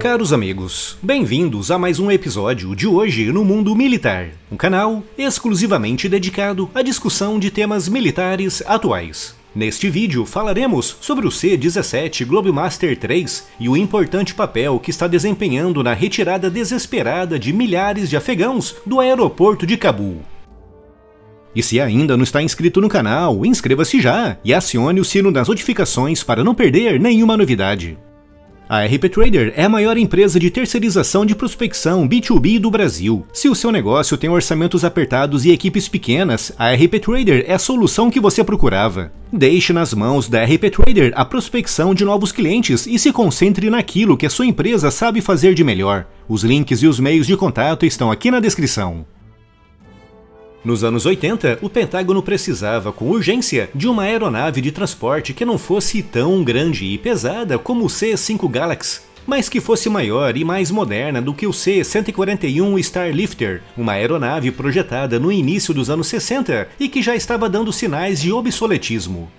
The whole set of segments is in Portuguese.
Caros amigos, bem-vindos a mais um episódio de Hoje no Mundo Militar, um canal exclusivamente dedicado à discussão de temas militares atuais. Neste vídeo falaremos sobre o C-17 Globemaster 3 e o importante papel que está desempenhando na retirada desesperada de milhares de afegãos do aeroporto de Cabul. E se ainda não está inscrito no canal, inscreva-se já e acione o sino das notificações para não perder nenhuma novidade. A RP Trader é a maior empresa de terceirização de prospecção B2B do Brasil. Se o seu negócio tem orçamentos apertados e equipes pequenas, a RP Trader é a solução que você procurava. Deixe nas mãos da RP Trader a prospecção de novos clientes e se concentre naquilo que a sua empresa sabe fazer de melhor. Os links e os meios de contato estão aqui na descrição. Nos anos 80, o Pentágono precisava com urgência de uma aeronave de transporte que não fosse tão grande e pesada como o C-5 Galaxy, mas que fosse maior e mais moderna do que o C-141 Starlifter, uma aeronave projetada no início dos anos 60 e que já estava dando sinais de obsoletismo.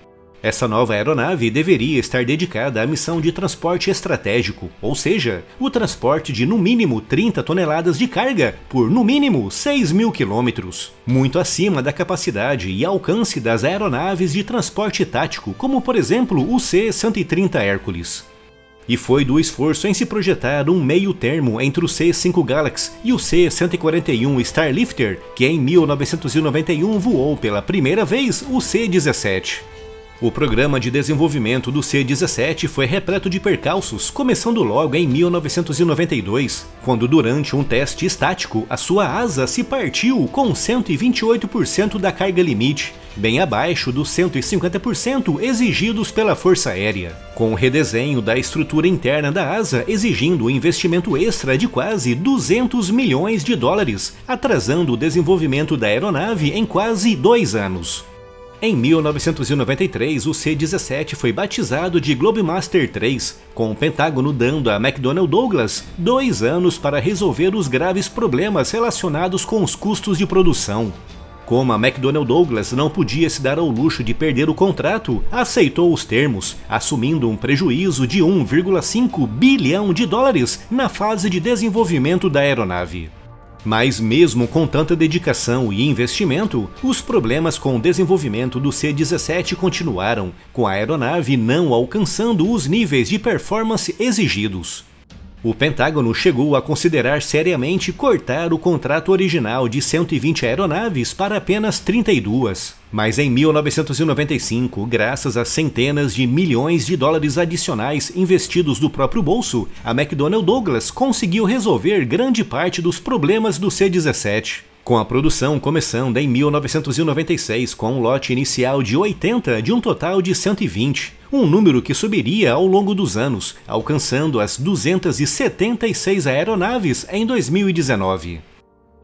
Essa nova aeronave deveria estar dedicada à missão de transporte estratégico, ou seja, o transporte de no mínimo 30 toneladas de carga por no mínimo 6 mil quilômetros, muito acima da capacidade e alcance das aeronaves de transporte tático, como por exemplo o C-130 Hércules. E foi do esforço em se projetar um meio termo entre o C-5 Galaxy e o C-141 Starlifter que em 1991 voou pela primeira vez o C-17. O programa de desenvolvimento do C-17 foi repleto de percalços, começando logo em 1992, quando durante um teste estático a sua asa se partiu com 128% da carga limite, bem abaixo dos 150% exigidos pela Força Aérea, com o redesenho da estrutura interna da asa exigindo um investimento extra de quase 200 milhões de dólares, atrasando o desenvolvimento da aeronave em quase dois anos. Em 1993, o C-17 foi batizado de Globemaster 3, com o Pentágono dando a McDonnell Douglas dois anos para resolver os graves problemas relacionados com os custos de produção. Como a McDonnell Douglas não podia se dar ao luxo de perder o contrato, aceitou os termos, assumindo um prejuízo de 1,5 bilhão de dólares na fase de desenvolvimento da aeronave. Mas mesmo com tanta dedicação e investimento, os problemas com o desenvolvimento do C-17 continuaram, com a aeronave não alcançando os níveis de performance exigidos. O Pentágono chegou a considerar seriamente cortar o contrato original de 120 aeronaves para apenas 32. Mas em 1995, graças a centenas de milhões de dólares adicionais investidos do próprio bolso, a McDonnell Douglas conseguiu resolver grande parte dos problemas do C-17 com a produção começando em 1996 com um lote inicial de 80 de um total de 120, um número que subiria ao longo dos anos, alcançando as 276 aeronaves em 2019.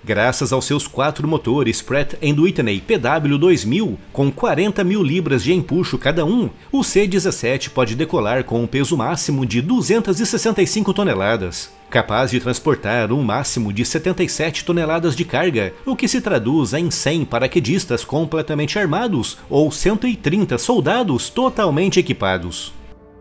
Graças aos seus quatro motores Pratt Whitney PW2000, com 40 mil libras de empuxo cada um, o C-17 pode decolar com um peso máximo de 265 toneladas, capaz de transportar um máximo de 77 toneladas de carga, o que se traduz em 100 paraquedistas completamente armados ou 130 soldados totalmente equipados.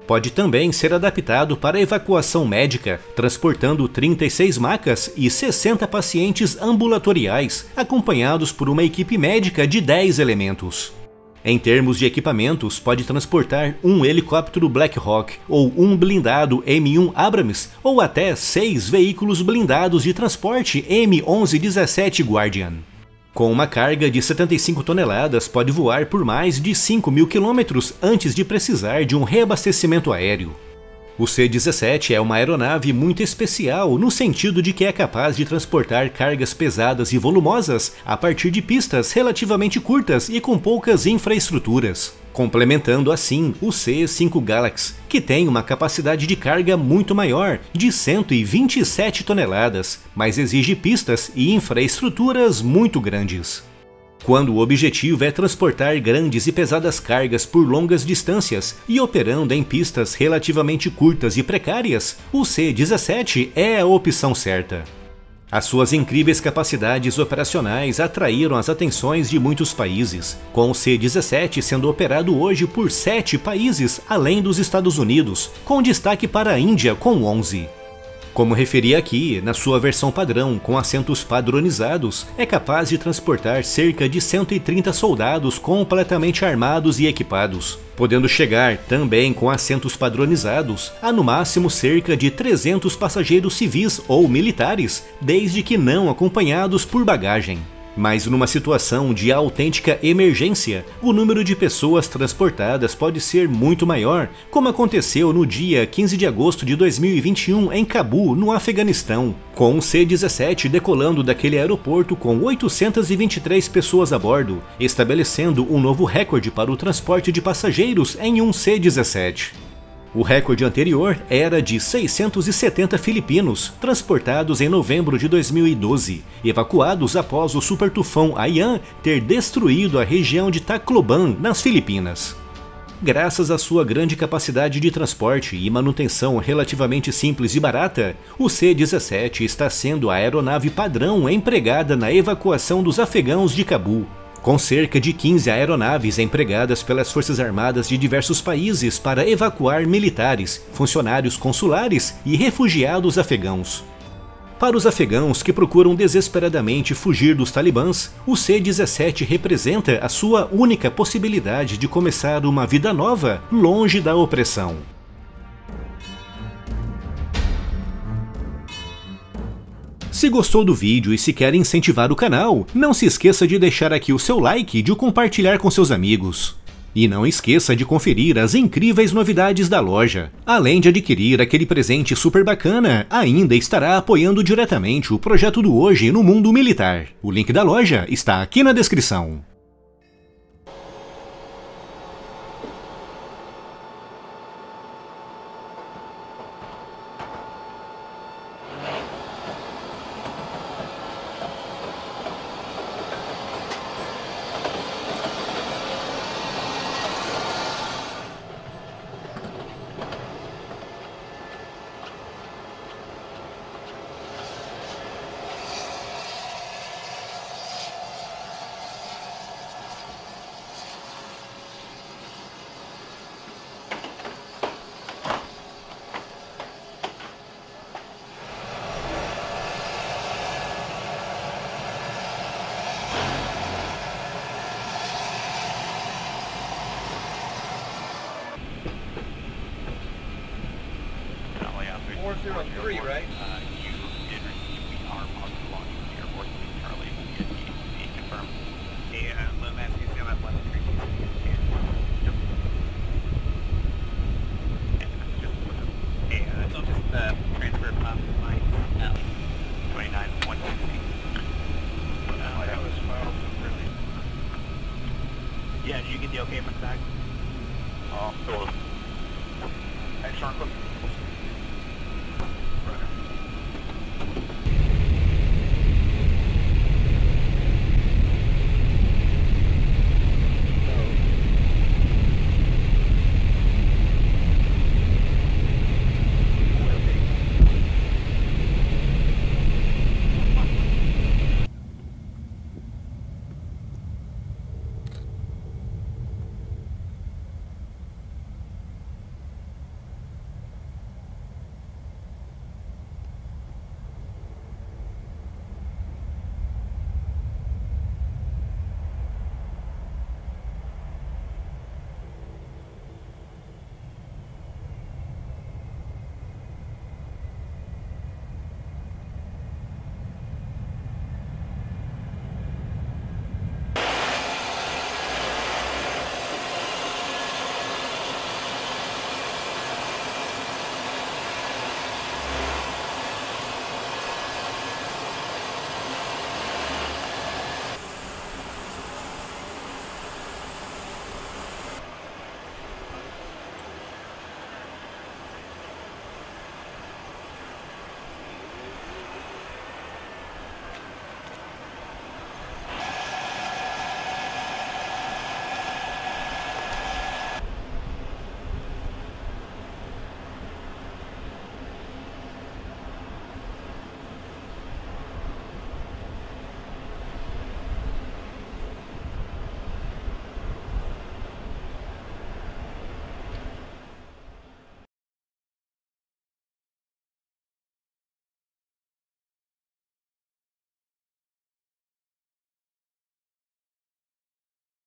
Pode também ser adaptado para evacuação médica, transportando 36 macas e 60 pacientes ambulatoriais, acompanhados por uma equipe médica de 10 elementos. Em termos de equipamentos, pode transportar um helicóptero Black Hawk, ou um blindado M1 Abrams, ou até seis veículos blindados de transporte M1117 Guardian. Com uma carga de 75 toneladas, pode voar por mais de 5 mil quilômetros antes de precisar de um reabastecimento aéreo. O C-17 é uma aeronave muito especial no sentido de que é capaz de transportar cargas pesadas e volumosas a partir de pistas relativamente curtas e com poucas infraestruturas complementando assim o C-5 Galaxy, que tem uma capacidade de carga muito maior, de 127 toneladas, mas exige pistas e infraestruturas muito grandes. Quando o objetivo é transportar grandes e pesadas cargas por longas distâncias e operando em pistas relativamente curtas e precárias, o C-17 é a opção certa. As suas incríveis capacidades operacionais atraíram as atenções de muitos países, com o C-17 sendo operado hoje por sete países além dos Estados Unidos, com destaque para a Índia com 11. Como referi aqui, na sua versão padrão, com assentos padronizados, é capaz de transportar cerca de 130 soldados completamente armados e equipados, podendo chegar, também com assentos padronizados, a no máximo cerca de 300 passageiros civis ou militares, desde que não acompanhados por bagagem. Mas numa situação de autêntica emergência, o número de pessoas transportadas pode ser muito maior, como aconteceu no dia 15 de agosto de 2021 em Cabu, no Afeganistão, com o C-17 decolando daquele aeroporto com 823 pessoas a bordo, estabelecendo um novo recorde para o transporte de passageiros em um C-17. O recorde anterior era de 670 filipinos, transportados em novembro de 2012, evacuados após o super tufão Haiyan ter destruído a região de Tacloban, nas Filipinas. Graças à sua grande capacidade de transporte e manutenção relativamente simples e barata, o C-17 está sendo a aeronave padrão empregada na evacuação dos afegãos de Cabul, com cerca de 15 aeronaves empregadas pelas Forças Armadas de diversos países para evacuar militares, funcionários consulares e refugiados afegãos. Para os afegãos que procuram desesperadamente fugir dos talibãs, o C-17 representa a sua única possibilidade de começar uma vida nova longe da opressão. Se gostou do vídeo e se quer incentivar o canal, não se esqueça de deixar aqui o seu like e de compartilhar com seus amigos. E não esqueça de conferir as incríveis novidades da loja. Além de adquirir aquele presente super bacana, ainda estará apoiando diretamente o projeto do Hoje no Mundo Militar. O link da loja está aqui na descrição. right?